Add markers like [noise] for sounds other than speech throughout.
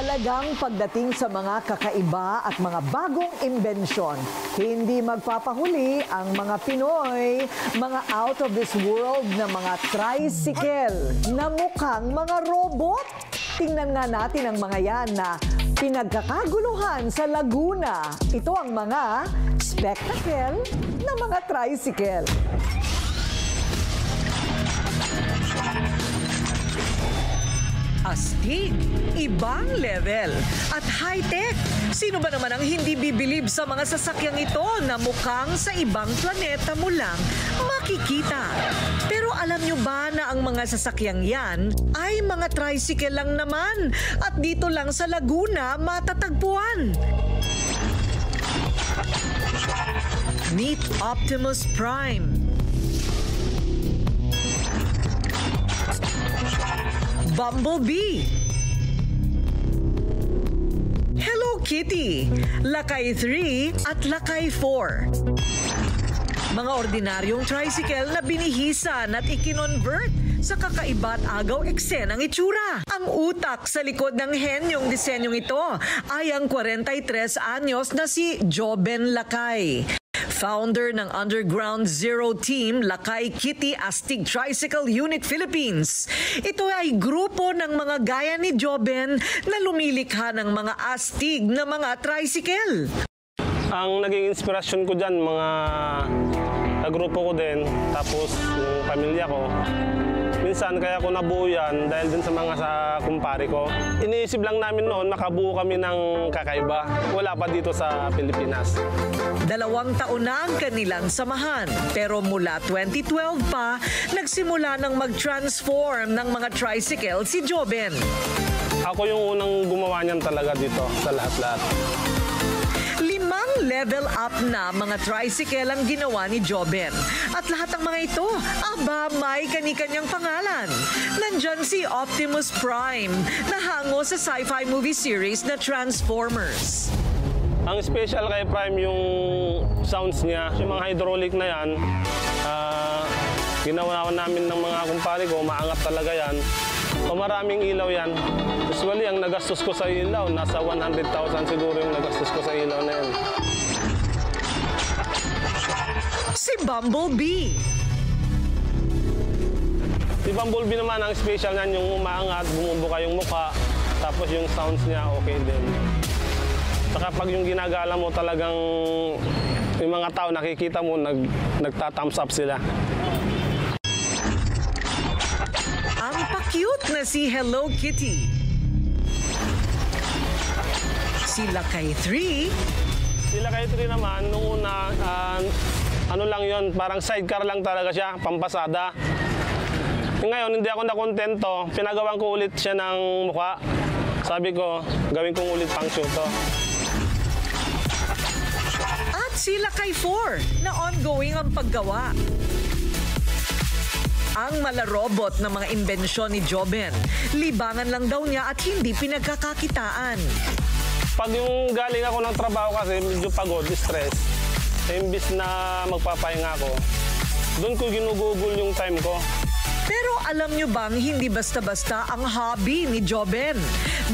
Talagang pagdating sa mga kakaiba at mga bagong imbensyon, hindi magpapahuli ang mga Pinoy, mga out of this world na mga tricycle na mukhang mga robot. Tingnan nga natin ang mga yan na pinagkakaguluhan sa Laguna. Ito ang mga spectacle na mga tricycle. Astig, ibang level, at high-tech. Sino ba naman ang hindi bibilib sa mga sasakyang ito na mukhang sa ibang planeta mo lang makikita? Pero alam nyo ba na ang mga sasakyang yan ay mga tricycle lang naman at dito lang sa Laguna matatagpuan? Meet Optimus Prime. Bumblebee. Hello Kitty, Lakay 3 at Lakay 4. Mga ordinaryong tricycle na binihisan at ikinonvert sa kakaiba't agaw eksenang itsura. Ang utak sa likod ng henyong disenyong ito ay ang 43 anyos na si Joben Lakay. Founder ng Underground Zero Team, Lakay Kitty Astig Tricycle Unit Philippines. Ito ay grupo ng mga gaya ni Joben na lumilikha ng mga astig na mga tricycle. Ang naging inspirasyon ko dyan, mga grupo ko din, tapos yung pamilya ko. Minsan kaya ko nabuo yan dahil din sa mga sa kumpare ko. Iniisip lang namin noon makabuo kami ng kakaiba. Wala pa dito sa Pilipinas. Dalawang taon na ang kanilang samahan. Pero mula 2012 pa, nagsimula ng mag-transform ng mga tricycle si Joben. Ako yung unang gumawa niyan talaga dito sa lahat-lahat. Level up na mga tricycle ang ginawa ni Joben. At lahat ng mga ito, aba may kani-kanyang pangalan. Nandyan si Optimus Prime, na hango sa sci-fi movie series na Transformers. Ang special kay Prime yung sounds niya, yung mga hydraulic na yan, ah, ginawa namin ng mga kumpare ko, maangat talaga yan. O maraming ilaw yan. Usually, ang nagastos ko sa ilaw, nasa 100,000 siguro yung nagastos ko sa ilaw na yan. Si Bumblebee. Si Bumblebee naman, ang special niyan yung umaangat, bumubuka yung mukha, tapos yung sounds niya okay din. Saka pag yung ginagala mo talagang yung mga tao nakikita mo, nag, nagta-thumbs up sila. Ang pa-cute na si Hello Kitty. Si Lakay 3 Sila kay Tri naman, nung una, ah, ano lang yon parang sidecar lang talaga siya, pampasada. Ngayon, hindi ako nakontento. Pinagawan ko ulit siya ng mukha. Sabi ko, gawin kong ulit pang show to. at si Lakay 4 na ongoing ang paggawa. Ang malarobot na mga imbensyon ni Joben, libangan lang daw niya at hindi pinagkakakitaan. Pag yung galing ako ng trabaho kasi medyo pagod, stress, imbis na magpapahinga ako, doon ko ginugugol yung time ko. Pero alam nyo bang hindi basta-basta ang hobby ni Joben?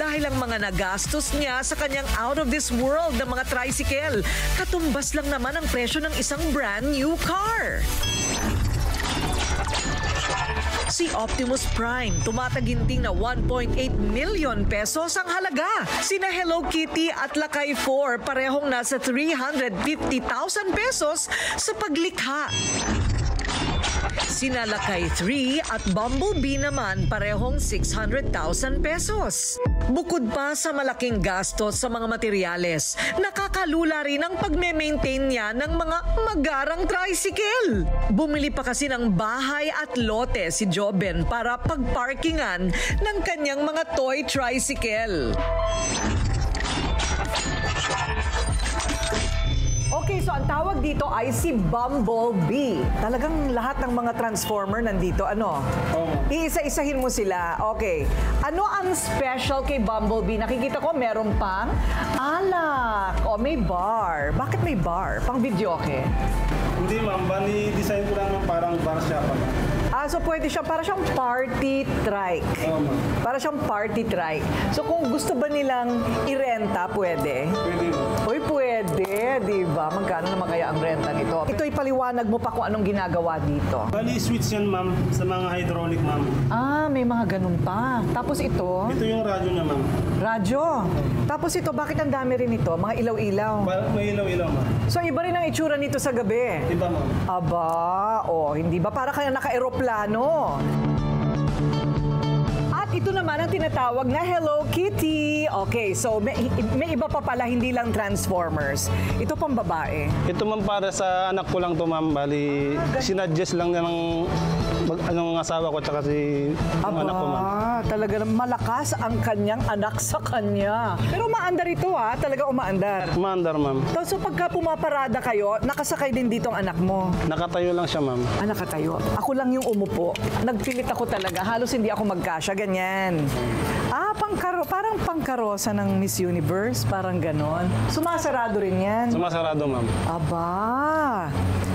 Dahil ang mga nagastos niya sa kanyang out of this world na mga tricycle, katumbas lang naman ang presyo ng isang brand new car. Si Optimus Prime, tumataginting na 1.8 million pesos ang halaga. Sina Hello Kitty at Lakay 4 parehong nasa 350,000 pesos sa paglikha. Sina Lakay 3 at Bumblebee naman parehong 600,000 pesos. Bukod pa sa malaking gastos sa mga materyales, nakakalula rin ang pagme-maintain niya ng mga magarang tricycle. Bumili pa kasi ng bahay at lote si Joben para pagparkingan ng kanyang mga toy tricycle. So ang tawag dito ay si Bumblebee. Talagang lahat ng mga Transformer nandito, ano? Iisa-isahin mo sila. Okay. Ano ang special kay Bumblebee? Nakikita ko meron pang alak. O may bar. Bakit may bar? Pang video, okay? Hindi ma'am, bali design ko lang ng parang bar siya pala. Ah, Ah, so pwede siya, para siyang party trike. Para siyang party trike. So kung gusto ba nilang irenta, pwede? Pwede. Uy, pwede, di ba? Magkano naman kaya ang renta nito? Ito ipaliwanag mo pa kung anong ginagawa dito. Bali, switch yan, ma'am, sa mga hydraulic, ma'am. Ah, may mga ganun pa. Tapos ito, Ito yung radyo niya, ma'am. radyo. Tapos ito, bakit ang dami rin ito? Mga ilaw-ilaw. Parang may ilaw-ilaw, ma'am. So iba rin ang itsura nito sa gabi. Iba, ma'am. Aba, oh, hindi ba? Para kaya naka-aeroplano. At ito naman ang tinatawag na Hello Kitty. Okay, so may, may iba pa pala, hindi lang Transformers. Ito pang babae. Ito, ma'am, para sa anak ko lang to, ma'am. Bali, sinadjust lang niya ng mag, anong asawa ko tsaka si yung anak ko, ma'am. Aba, talaga malakas ang kanyang anak sa kanya. Pero umaandar ito ha, talaga umaandar. Commander, ma'am. So pagka pumaparada kayo, nakasakay din dito ang anak mo. Nakatayo lang siya, ma'am. Ah, nakatayo. Ako lang yung umupo. Nagpilit ako talaga. Halos hindi ako magkasya. Ganyan. Ah, pangkaro, parang pangkarosa ng Miss Universe. Parang ganon. Sumasarado rin yan. Sumasarado, ma'am. Aba,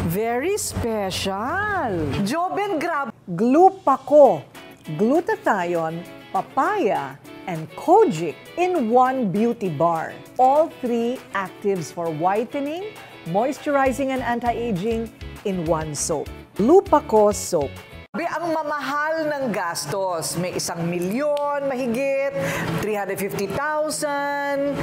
very special. Joben Grab, Glupaco, Glutathione, Papaya, and Kojic in one beauty bar. All three actives for whitening, moisturizing, and anti-aging in one soap. Lupaco Soap. Ang mamahal ng gastos. May isang milyon, mahigit, 350,000.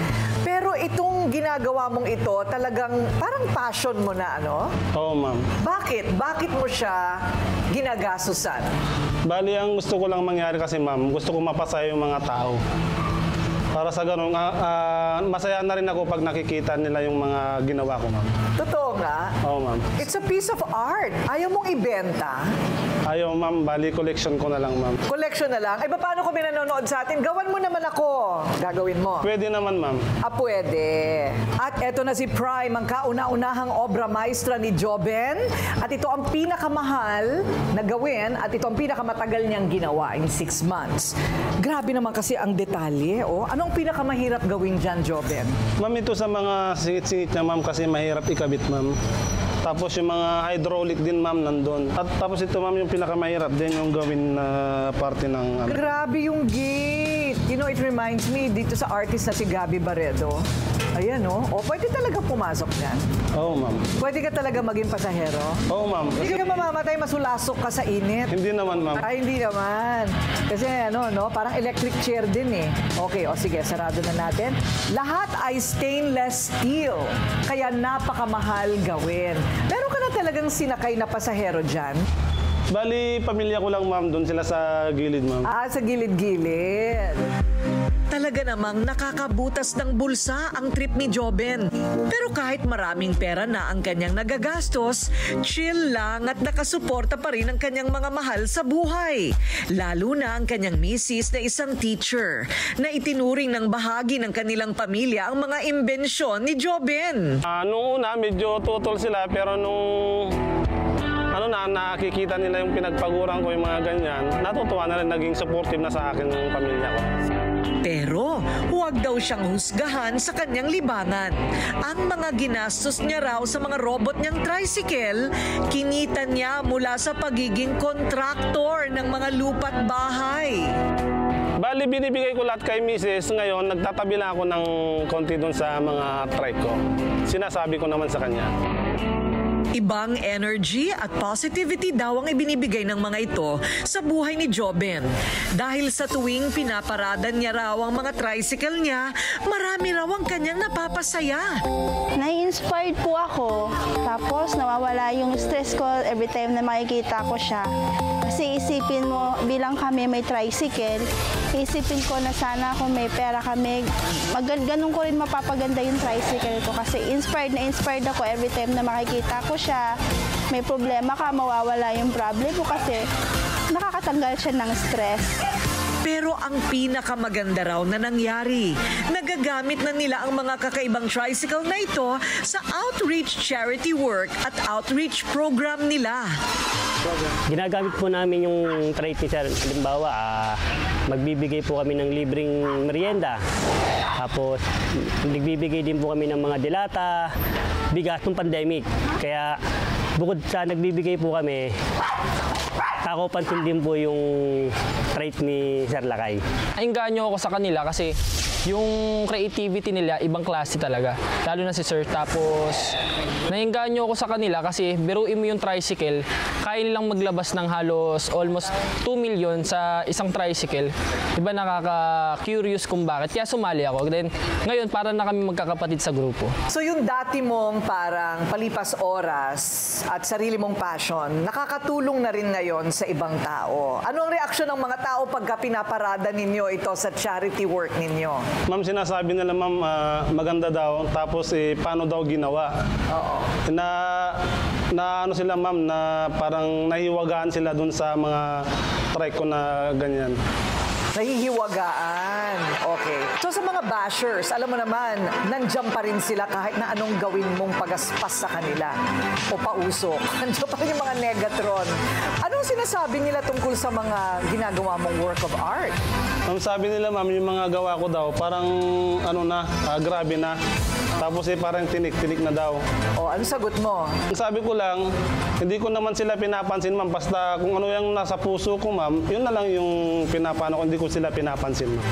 Pero itong ginagawa mong ito, talagang parang passion mo na, ano? Oo, ma'am. Bakit? Bakit mo siya ginagastusan? Bali, ang gusto ko lang mangyari kasi, ma'am, gusto ko mapasaya yung mga tao. Para sa ganun, ah, ah, masaya na rin ako pag nakikita nila yung mga ginawa ko, ma'am. Totoo nga. Oo, ma'am. It's a piece of art. Ayaw mong ibenta. Ayaw, ma'am. Bali, collection ko na lang, ma'am. Collection na lang. Ay, ba, paano kung may nanonood sa atin? Gawan mo naman ako. Gagawin mo. Pwede naman, ma'am. Ah, pwede. At eto na si Prime, ang kauna-unahang obra maestra ni Joben. At ito ang pinakamahal na gawin at ito ang pinakamatagal niyang ginawa in six months. Grabe naman kasi ang detalye. Oh. Anong pinakamahirap gawin dyan, Joben? Ma'am, ito sa mga singit-singit niya, ma'am, kasi mahirap ikabit, ma'am. Tapos yung mga hydraulic din, ma'am, nandun. At tapos ito, ma'am, yung pinakamahirap din yung gawin na parte ng... ano. Grabe yung gate. You know, it reminds me dito sa artist na si Gabi Barredo. Ayan, oh. O, pwede talaga pumasok yan. Oo, ma'am. Pwede ka talaga maging pasahero. Oo, ma'am. Hindi ka mamamatay, masulasok ka sa init. Hindi naman, ma'am. Ay, hindi naman. Kasi ano, no, parang electric chair din eh. Okay, o sige, sarado na natin. Lahat ay stainless steel, kaya napakamahal gawin. Meron ka na talagang sinakay na pasahero dyan? Bali, pamilya ko lang, ma'am. Doon sila sa gilid, ma'am. Ah, sa gilid-gilid. Talaga namang nakakabutas ng bulsa ang trip ni Joben. Pero kahit maraming pera na ang kanyang nagagastos, chill lang at nakasuporta pa rin ang kanyang mga mahal sa buhay. Lalo na ang kanyang misis na isang teacher na itinuring ng bahagi ng kanilang pamilya ang mga imbensyon ni Joben. Ah, nung una, medyo tutol sila, pero nung ano na, nakikita nila yung pinagpaguran ko, yung mga ganyan, natutuwa na rin, naging supportive na sa akin ng pamilya ko. Pero huwag daw siyang husgahan sa kanyang libangan. Ang mga ginastos niya raw sa mga robot niyang tricycle, kinita niya mula sa pagiging kontraktor ng mga lupat bahay. Bali, binibigay ko lahat kay Mrs. Ngayon, nagtatabi lang ako ng konti doon sa mga trike ko. Sinasabi ko naman sa kanya. Ibang energy at positivity daw ang ibinibigay ng mga ito sa buhay ni Joben. Dahil sa tuwing pinaparada niya raw ang mga tricycle niya, marami raw ang kanyang napapasaya. Nai-inspired po ako. Tapos nawawala yung stress ko every time na makikita ko siya. Kasi isipin mo, bilang kami may tricycle, isipin ko na sana kung may pera kami, ganun ko rin mapapaganda yung tricycle ko. Kasi inspired na inspired ako every time na makikita ko siya. May problema ka, mawawala yung problem mo kasi nakakatanggal siya ng stress. Pero ang pinakamaganda raw na nangyari, nagagamit na nila ang mga kakaibang tricycle na ito sa outreach charity work at outreach program nila. Ginagamit po namin yung trade ni sir. Halimbawa, ah, magbibigay po kami ng libreng merienda. Tapos, nagbibigay din po kami ng mga dilata, bigas ng pandemic. Kaya, bukod sa nagbibigay po kami, tako pansin din po yung trait ni Sir Lakay. Nainganyo ako sa kanila kasi yung creativity nila, ibang klase talaga. Lalo na si Sir. Tapos, nainganyo ako sa kanila kasi biruin mo yung tricycle, kaya nilang maglabas ng halos almost 2 million sa isang tricycle. Diba nakaka-curious kung bakit. Kaya sumali ako. Then, ngayon, para na kami magkakapatid sa grupo. So yung dati mong parang palipas oras at sarili mong passion, nakakatulong na rin ngayon sa ibang tao. Ano ang reaksyon ng mga tao pagka pinaparada ninyo ito sa charity work ninyo? Ma'am, sinasabi nila ma'am, ah, maganda daw. Tapos eh, paano daw ginawa? Oo. Na, na ano sila ma'am, na parang nahiwagaan sila dun sa mga try ko na ganyan. Nahihiwagaan. Okay. So sa mga bashers, alam mo naman, nandiyan pa rin sila kahit na anong gawin mong pagaspas sa kanila o pausok. [laughs] Nandiyan pa rin yung mga negatron. Anong sinasabi nila tungkol sa mga ginagawa mong work of art? Ma'am, sabi nila ma'am, yung mga gawa ko daw, parang ano na, ah, grabe na. Tapos eh, parang tinik-tinik na daw. O, ano sagot mo? Ang Sabi ko lang, hindi ko naman sila pinapansin ma'am. Basta kung ano yung nasa puso ko ma'am, yun na lang yung pinapano ko. Hindi ko sila pinapansin ma'am.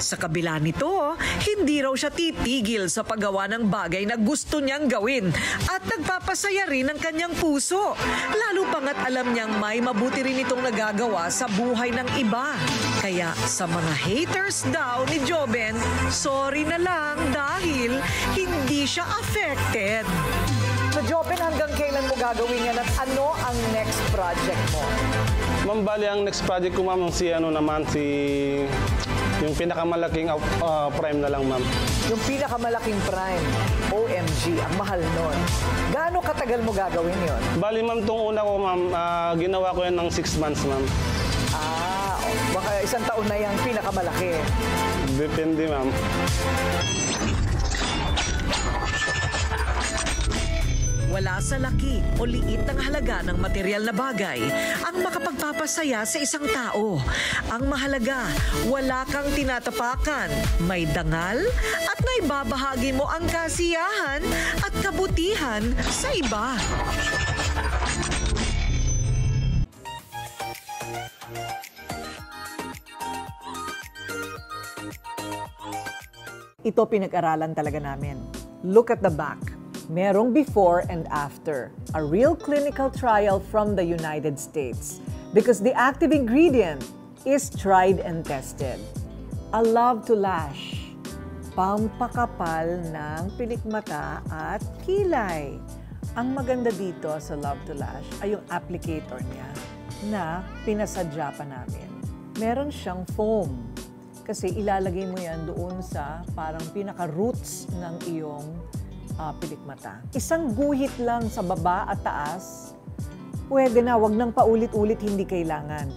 Sa kabila nito, hindi raw siya titigil sa paggawa ng bagay na gusto niyang gawin at nagpapasaya rin ang kanyang puso. Lalo pangat alam niyang may mabuti rin itong nagagawa sa buhay ng iba. Kaya sa mga haters daw ni Joben, sorry na lang dahil hindi siya affected. So, Jopen, hanggang kailan mo gagawin yan at ano ang next project mo? Ma'am, bali ang next project ko ma'am, si ano naman, si yung pinakamalaking ah, prime na lang ma'am. Yung pinakamalaking prime, OMG, ang mahal nun. Gaano katagal mo gagawin yon? Bali ma'am, tong una ko ma'am, ah, ginawa ko yan ng 6 months ma'am. Isang taon na yung pinakamalaki. Depende ma'am. Wala sa laki o liit ng halaga ng material na bagay ang makapagpapasaya sa isang tao. Ang mahalaga, wala kang tinatapakan, may dangal at naibabahagi mo ang kasiyahan at kabutihan sa iba. Ito pinag-aralan talaga namin. Look at the back. Merong before and after. A real clinical trial from the United States. Because the active ingredient is tried and tested. A love to lash. Pampakapal ng pilikmata at kilay. Ang maganda dito sa Love to Lash ay yung applicator niya na pinasadya pa namin. Meron siyang foam kasi ilalagay mo yan doon sa parang pinaka-roots ng iyong ah, pilikmata. Isang guhit lang sa baba at taas, pwede na, wag nang paulit-ulit, hindi kailangan.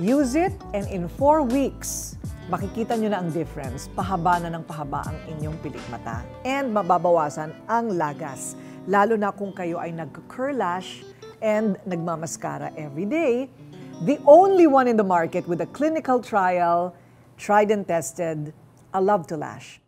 Use it and in four weeks, makikita nyo na ang difference. Pahaba na ng pahaba ang inyong pilikmata. And mababawasan ang lagas. Lalo na kung kayo ay nag-curl lash and nagmamaskara every day. The only one in the market with a clinical trial, tried and tested, a love to lash.